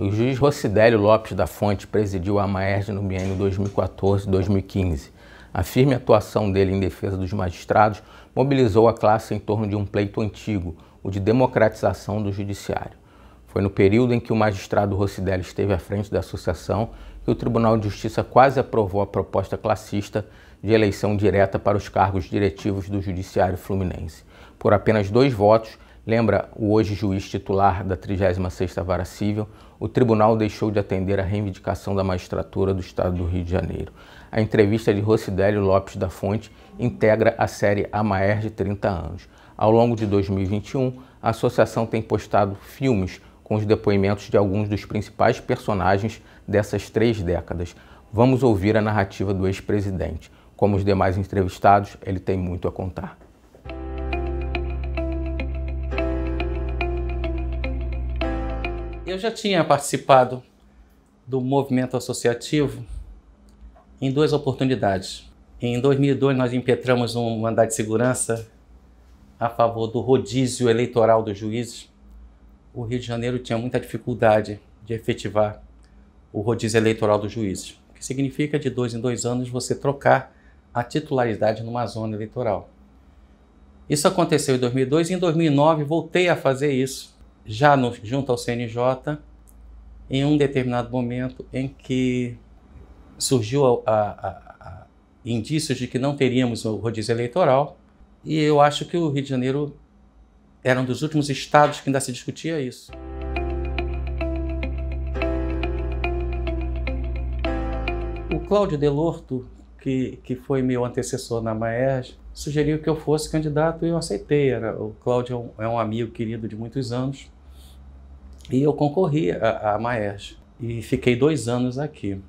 O juiz Rocidélio Lopes da Fonte presidiu a Maerj no biênio 2014-2015. A firme atuação dele em defesa dos magistrados mobilizou a classe em torno de um pleito antigo, o de democratização do judiciário. Foi no período em que o magistrado Rocidélio esteve à frente da associação que o Tribunal de Justiça quase aprovou a proposta classista de eleição direta para os cargos diretivos do Judiciário Fluminense. Por apenas dois votos, lembra o hoje juiz titular da 36ª Vara Civil, o tribunal deixou de atender a reivindicação da magistratura do Estado do Rio de Janeiro. A entrevista de Rocidélio Lopes da Fonte integra a série Amaer de 30 anos. Ao longo de 2021, a associação tem postado filmes com os depoimentos de alguns dos principais personagens dessas três décadas. Vamos ouvir a narrativa do ex-presidente. Como os demais entrevistados, ele tem muito a contar. Eu já tinha participado do movimento associativo em duas oportunidades. Em 2002, nós impetramos um mandato de segurança a favor do rodízio eleitoral dos juízes. O Rio de Janeiro tinha muita dificuldade de efetivar o rodízio eleitoral dos juízes, o que significa de dois em dois anos você trocar a titularidade numa zona eleitoral. Isso aconteceu em 2002 e em 2009 voltei a fazer isso, já no, junto ao CNJ, em um determinado momento em que surgiu a, a, a, indícios de que não teríamos o rodízio eleitoral e eu acho que o Rio de Janeiro era um dos últimos estados que ainda se discutia isso. O Cláudio Delorto que, que foi meu antecessor na Maerj, sugeriu que eu fosse candidato e eu aceitei. Era, o Cláudio é um, é um amigo querido de muitos anos e eu concorri à, à Maerj e fiquei dois anos aqui.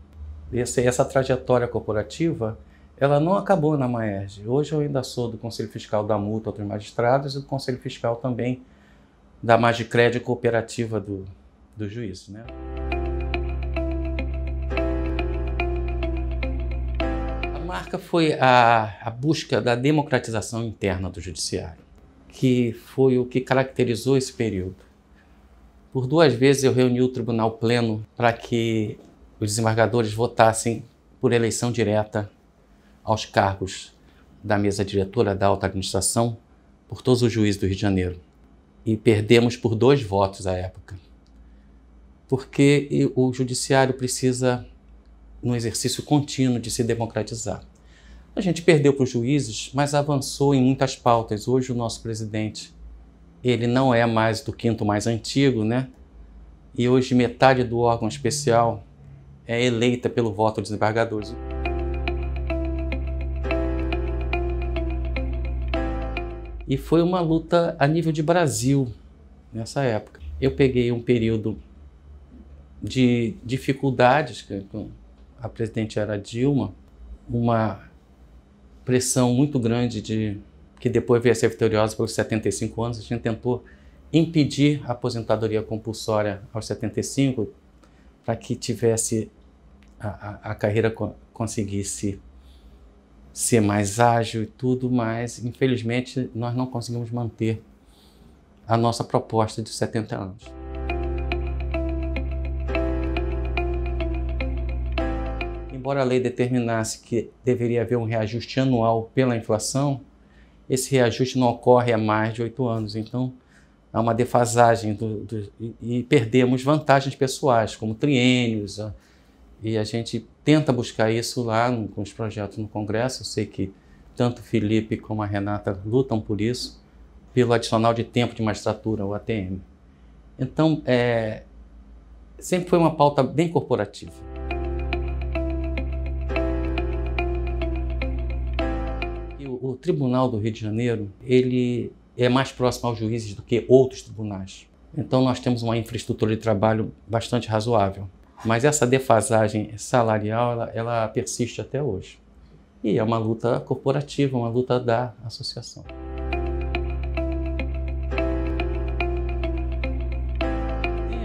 Essa, trajetória corporativa, ela não acabou na Maerj. Hoje eu ainda sou do Conselho Fiscal da Multa Outros Magistrados e do Conselho Fiscal também da Magicred Cooperativa do, do juiz. Né? marca foi a, a busca da democratização interna do judiciário, que foi o que caracterizou esse período. Por duas vezes eu reuni o tribunal pleno para que os desembargadores votassem por eleição direta aos cargos da mesa diretora da alta administração por todos os juízes do Rio de Janeiro. E perdemos por dois votos à época. Porque o judiciário precisa no exercício contínuo de se democratizar. A gente perdeu para os juízes, mas avançou em muitas pautas. Hoje o nosso presidente, ele não é mais do quinto mais antigo, né? E hoje metade do órgão especial é eleita pelo voto dos desembargadores. E foi uma luta a nível de Brasil nessa época. Eu peguei um período de dificuldades a presidente era Dilma, uma pressão muito grande de que depois veio a ser vitoriosa pelos 75 anos, a gente tentou impedir a aposentadoria compulsória aos 75 para que tivesse a, a, a carreira conseguisse ser mais ágil e tudo, mas infelizmente nós não conseguimos manter a nossa proposta de 70 anos. embora a lei determinasse que deveria haver um reajuste anual pela inflação, esse reajuste não ocorre há mais de oito anos. Então, há uma defasagem do, do, e perdemos vantagens pessoais, como triênios. E a gente tenta buscar isso lá no, com os projetos no Congresso. Eu sei que tanto o Felipe como a Renata lutam por isso, pelo adicional de tempo de magistratura, o ATM. Então, é, sempre foi uma pauta bem corporativa. Tribunal do Rio de Janeiro, ele é mais próximo aos juízes do que outros tribunais. Então nós temos uma infraestrutura de trabalho bastante razoável. Mas essa defasagem salarial, ela, ela persiste até hoje. E é uma luta corporativa, uma luta da associação.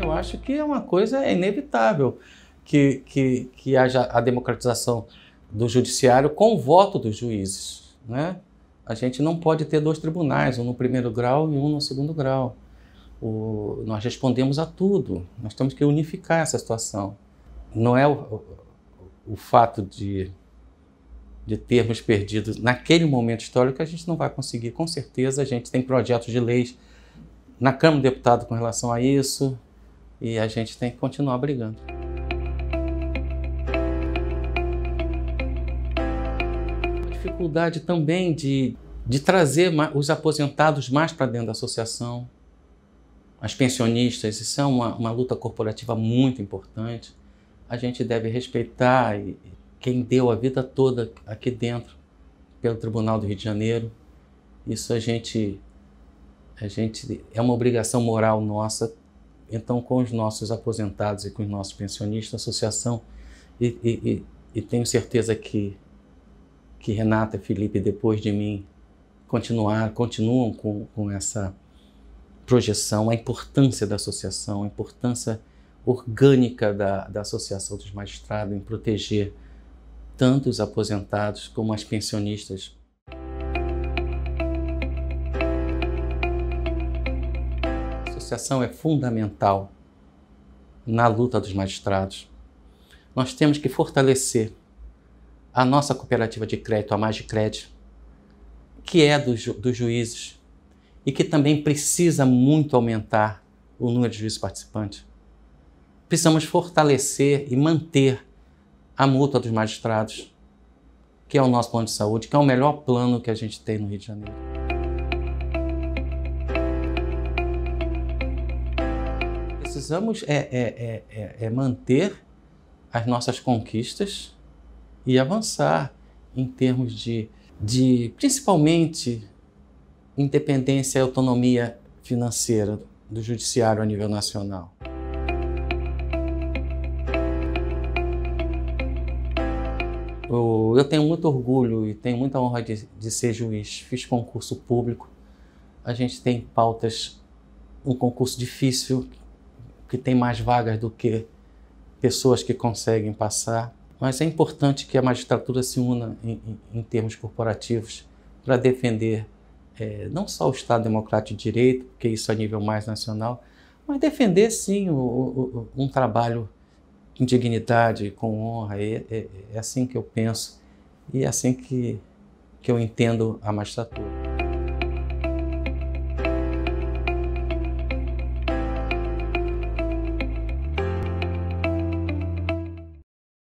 Eu acho que é uma coisa inevitável que, que, que haja a democratização do judiciário com o voto dos juízes. Né? A gente não pode ter dois tribunais, um no primeiro grau e um no segundo grau. o, nós respondemos a tudo. Nós temos que unificar essa situação. Não é o, o, fato de, de termos perdido naquele momento histórico que a gente não vai conseguir. Com certeza a gente tem projetos de leis na Câmara do Deputado com relação a isso e a gente tem que continuar brigando. Dificuldade também de, de trazer os aposentados mais para dentro da associação, as pensionistas, isso é uma, uma luta corporativa muito importante. A gente deve respeitar quem deu a vida toda aqui dentro pelo Tribunal do Rio de Janeiro. Isso a gente, a gente é uma obrigação moral nossa. Então, com os nossos aposentados e com os nossos pensionistas, a associação, e, e, e tenho certeza que, que Renata e Felipe, depois de mim, continuar, continuam com, com essa projeção, a importância da associação, a importância orgânica da, da Associação dos Magistrados em proteger tanto os aposentados como as pensionistas. A associação é fundamental na luta dos magistrados. Nós temos que fortalecer a nossa cooperativa de crédito, a Mais de Crédito, que é dos, juízes, e que também precisa muito aumentar o número de juízes participantes. Precisamos fortalecer e manter a multa dos magistrados, que é o nosso plano de saúde, que é o melhor plano que a gente tem no Rio de Janeiro. Precisamos é, é, é, é, é manter as nossas conquistas e avançar em termos de, de principalmente independência e autonomia financeira do judiciário a nível nacional. Eu tenho muito orgulho e tenho muita honra de, de ser juiz. Fiz concurso público. A gente tem pautas, um concurso difícil, que tem mais vagas do que pessoas que conseguem passar. Mas é importante que a magistratura se una em, em, termos corporativos para defender é, não só o Estado Democrático de Direito, porque isso é a nível mais nacional, mas defender sim o, o, um trabalho com dignidade, com honra. É, é, é, assim que eu penso e é assim que, que eu entendo a magistratura.